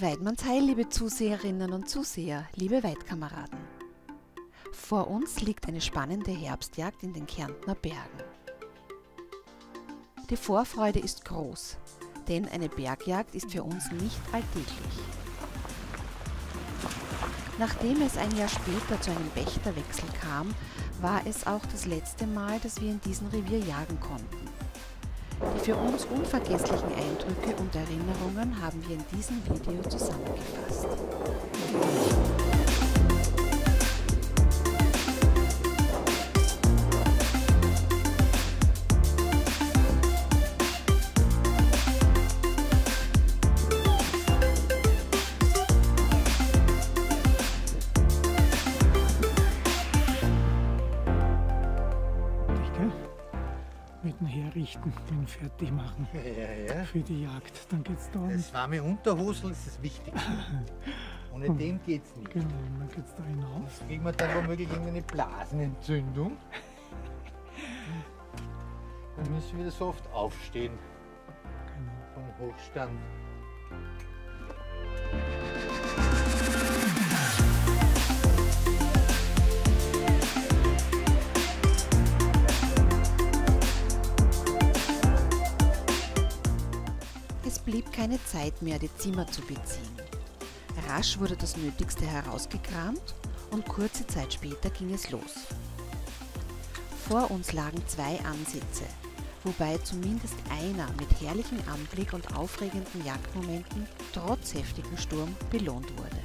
Weidmannsheil, liebe Zuseherinnen und Zuseher, liebe Weidkameraden. Vor uns liegt eine spannende Herbstjagd in den Kärntner Bergen. Die Vorfreude ist groß, denn eine Bergjagd ist für uns nicht alltäglich. Nachdem es ein Jahr später zu einem Wächterwechsel kam, war es auch das letzte Mal, dass wir in diesem Revier jagen konnten. Die für uns unvergesslichen Eindrücke und Erinnerungen haben wir in diesem Video zusammengefasst. Dem Fertigmachen Ja, ja. für die Jagd. Dann geht es da um. Das warme Unterhosel ist das Wichtigste. Ohne dem geht's nicht. Genau, dann geht es da hinauf. Sonst kriegen wir dann womöglich irgendeine Blasenentzündung. Dann müssen wir wieder so oft aufstehen Genau. vom Hochstand. Keine Zeit mehr, die Zimmer zu beziehen. Rasch wurde das Nötigste herausgekramt und kurze Zeit später ging es los. Vor uns lagen zwei Ansitze, wobei zumindest einer mit herrlichem Anblick und aufregenden Jagdmomenten trotz heftigem Sturm belohnt wurde.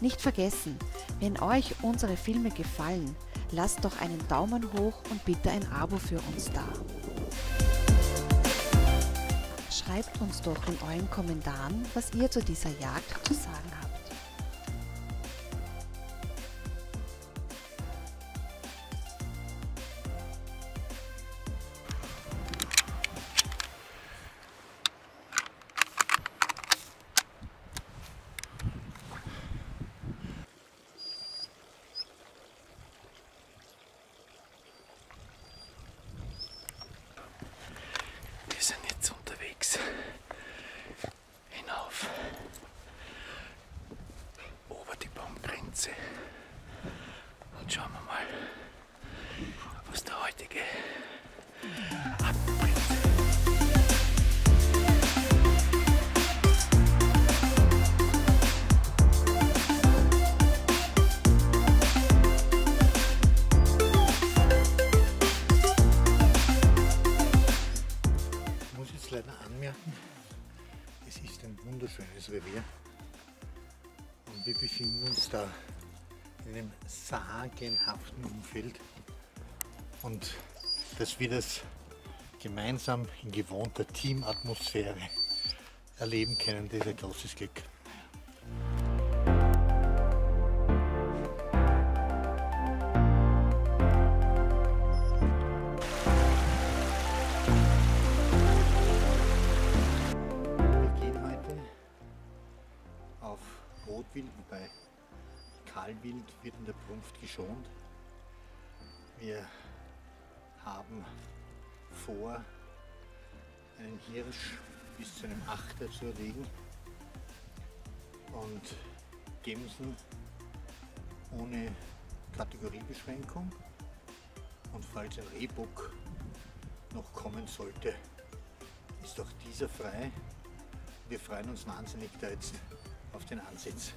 Nicht vergessen, wenn euch unsere Filme gefallen, lasst doch einen Daumen hoch und bitte ein Abo für uns da. Schreibt uns doch in euren Kommentaren, was ihr zu dieser Jagd zu sagen habt. Es ist ein wunderschönes Revier. Und wir befinden uns da in einem sagenhaften Umfeld. Und dass wir das gemeinsam in gewohnter Teamatmosphäre erleben können, das ist ein großes Glück. Geschont. Wir haben vor, einen Hirsch bis zu einem Achter zu erlegen und Gemsen ohne Kategoriebeschränkung. Und falls ein Rehbock noch kommen sollte, ist auch dieser frei. Wir freuen uns wahnsinnig da jetzt auf den Ansitz.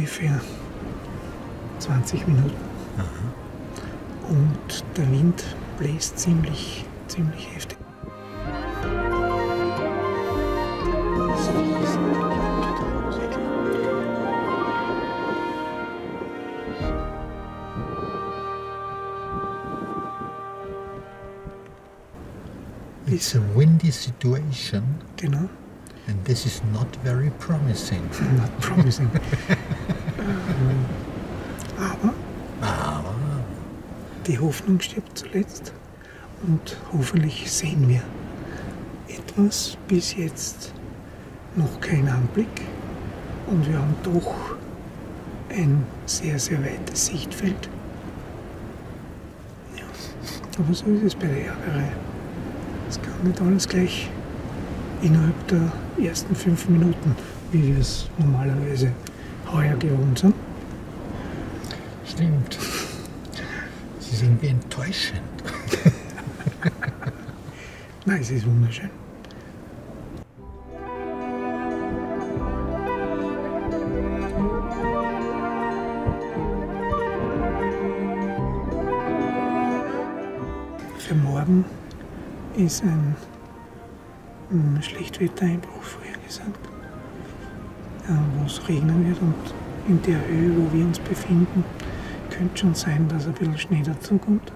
Ungefähr 20 Minuten. Und der Wind bläst ziemlich, ziemlich heftig. It's a windy situation Genau, and this is not very promising. not promising. Aber Aber die Hoffnung stirbt zuletzt und hoffentlich sehen wir etwas. Bis jetzt noch kein Anblick und wir haben doch ein sehr, sehr weites Sichtfeld. Ja, aber so ist es bei der Jagerei. Es kann nicht alles gleich innerhalb der ersten fünf Minuten, wie wir es normalerweise heuer gewohnt sind. stimmt. Sie sind irgendwie enttäuschend. Nein, es ist wunderschön. Für morgen ist ein Schlechtwettereinbruch vorhergesagt, äh, wo es regnen wird und in der Höhe, wo wir uns befinden, könnte schon sein, dass ein bisschen Schnee dazukommt.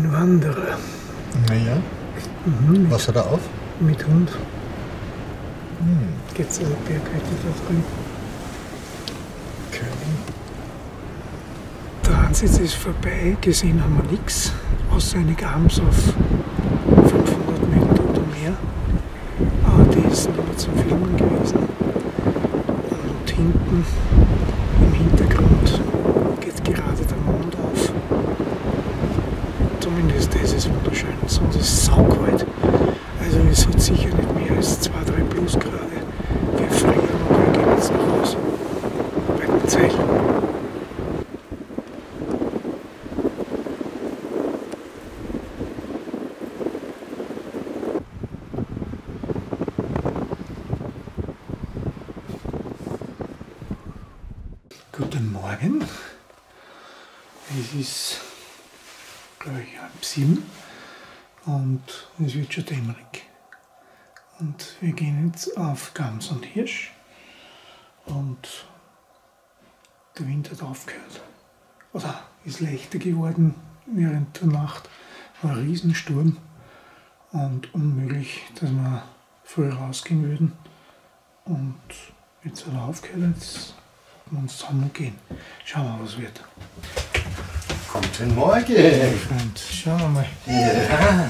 Ein Wanderer Naja, mhm, was hat er auf? mit Hund. Hm, Geht es eine Berghütte da drin. Curly. Der Ansitz ist vorbei, gesehen haben wir nichts, außer eine Gams auf 500 Meter oder mehr. Aber die ist nur zum Filmen gewesen. Und hinten im Hintergrund geht gerade der Mond auf. Zumindest das ist wunderschön, sonst ist es saukalt. Also es hat sicher nicht mehr als 2, 3 plus gerade. Wir frieren und wir gehen jetzt nach Hause. Bei den Zeichen. Guten Morgen. Es ist, glaube ich, halb sieben und es wird schon dämmerig. Und wir gehen jetzt auf Gams und Hirsch und der Wind hat aufgehört. Oder ist leichter geworden während der Nacht. War ein Riesensturm und unmöglich, dass wir früh rausgehen würden. Und jetzt hat er aufgehört, jetzt wir uns zusammen gehen. Schauen wir, was wird. Guten Morgen. Freund, schauen wir mal. Ja.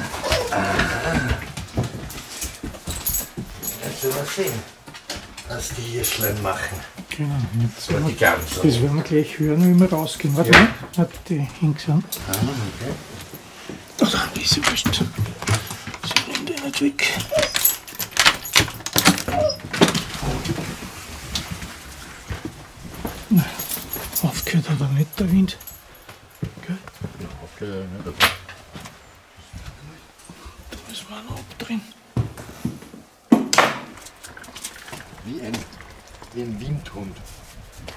Jetzt werden wir sehen, was die Hirschlein machen. Genau, jetzt werden die das werden wir gleich hören, wie wir rausgehen. Warte Ja. mal, hat die hingesehen. Ah, okay. Oder ist sie wurscht. Sie nehmen die nicht weg. Hat er nicht, der Wind. Gell? Okay, ne, das Da müssen wir noch abdrehen. Wie ein, wie ein Windhund.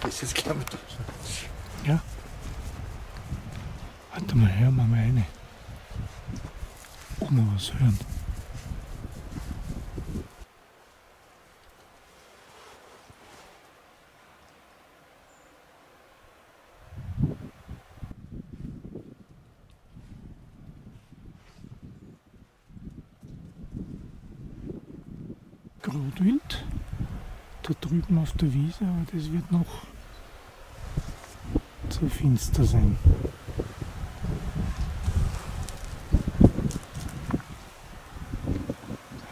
Das ist, glaube ich, Ja. Warte mal, hören wir mal eine. Ob wir was hören. Auf der Wiese, aber das wird noch zu finster sein.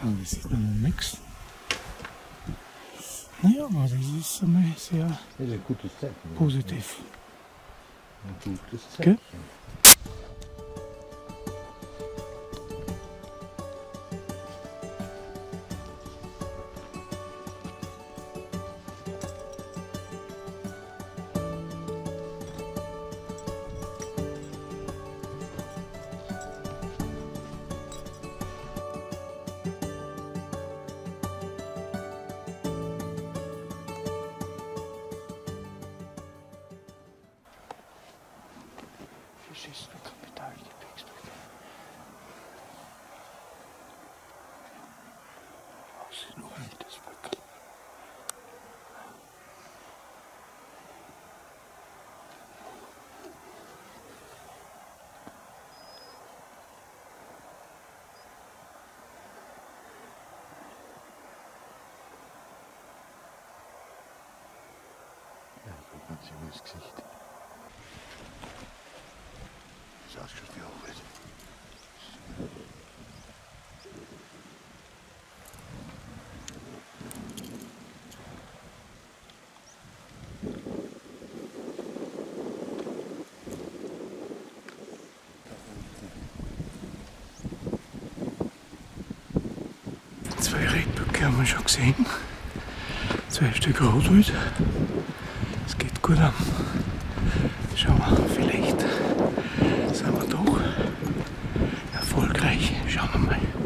Ja, das sieht man nichts. Naja, aber das ist einmal sehr Das ist ein gutes Zeichen. positiv. Verschissene Kapitalgepäckspaket. Was ist noch ein altes Paket? Ja, guck mal, sie ins Gesicht. Das ausschaut wie Arbeit. Zwei Rebböcke haben wir schon gesehen. Zwei Stück Rotwild. Es geht gut an. Schauen wir, vielleicht sind wir doch erfolgreich. Schauen wir mal.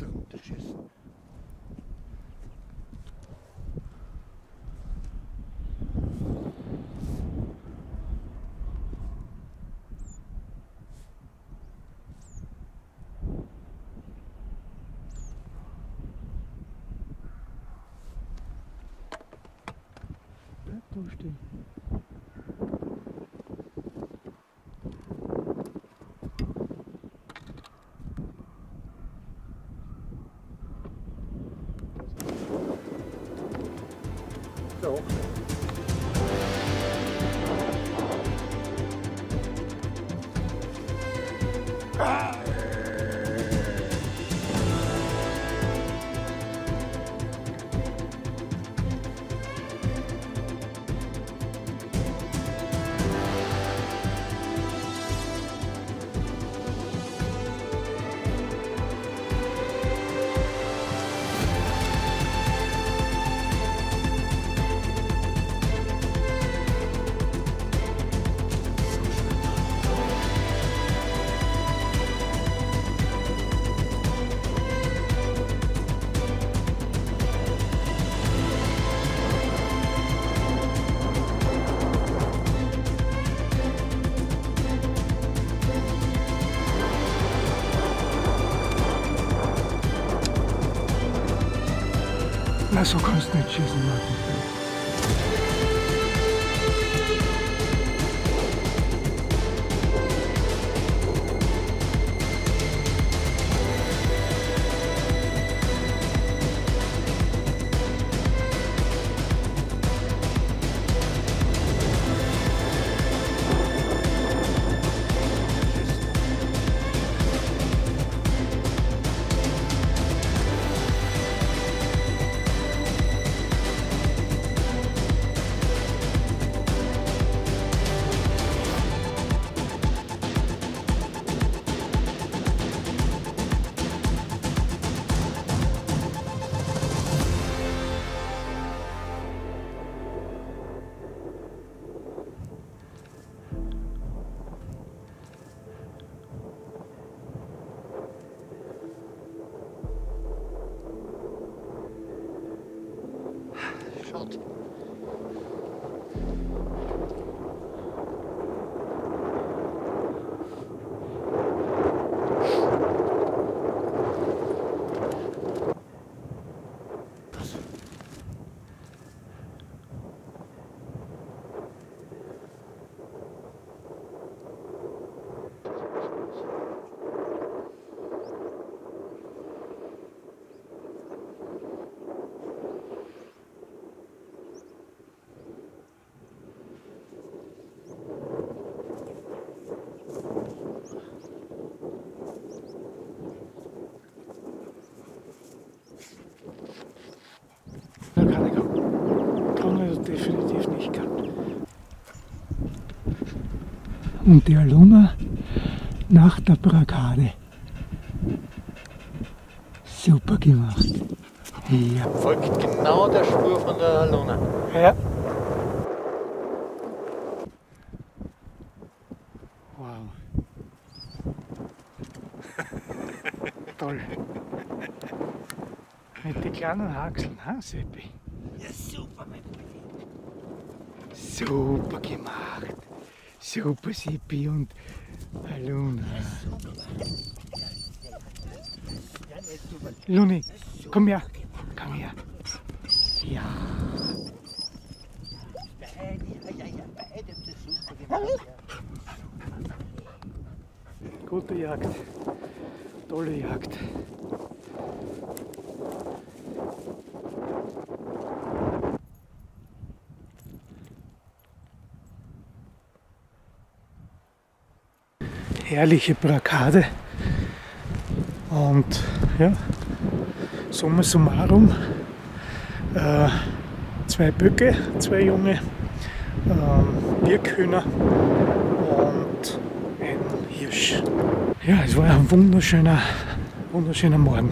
Bastığın düşesin. So. Und die Aluna nach der Brakade. Super gemacht. Ja. Folgt genau der Spur von der Aluna. Ja. Wow. Toll. Mit den kleinen Haxeln, ha, Seppi? Ja, super, mein Super gemacht. Super, Seppi und Aluna. Luni, komm her. Komm her. Ja. Gute Jagd. Tolle Jagd. Herrliche Brakade. Und ja, summa summarum, äh, zwei Böcke, zwei junge ähm, Birkhühner und ein Hirsch. Ja, es war ein wunderschöner, wunderschöner Morgen.